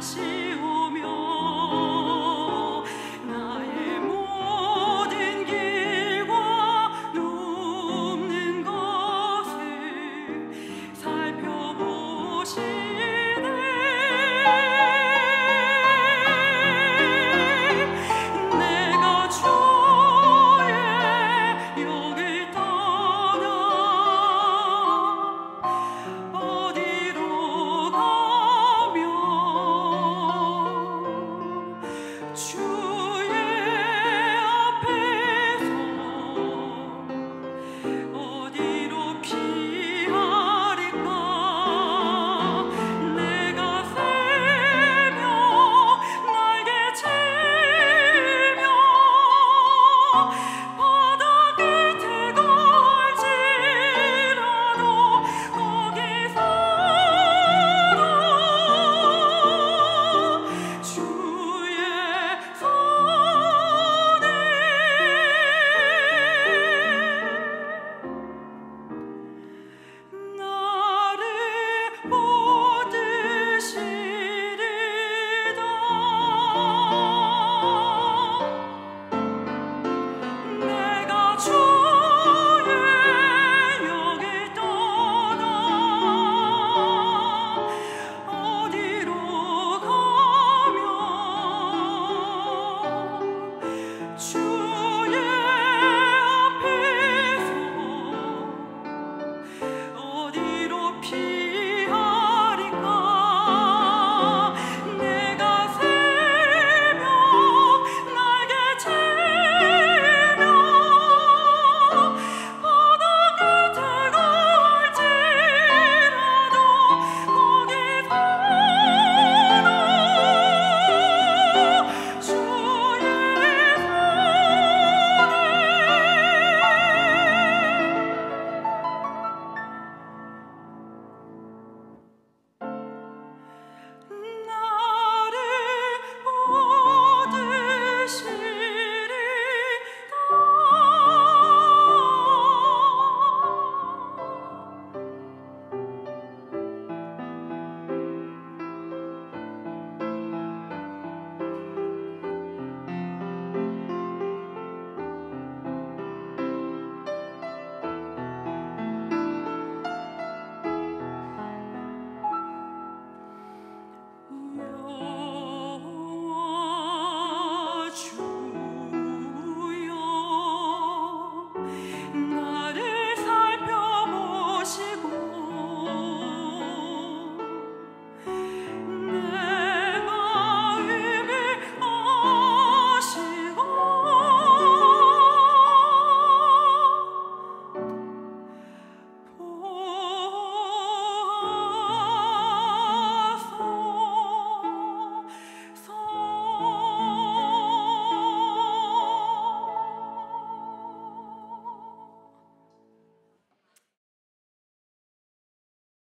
是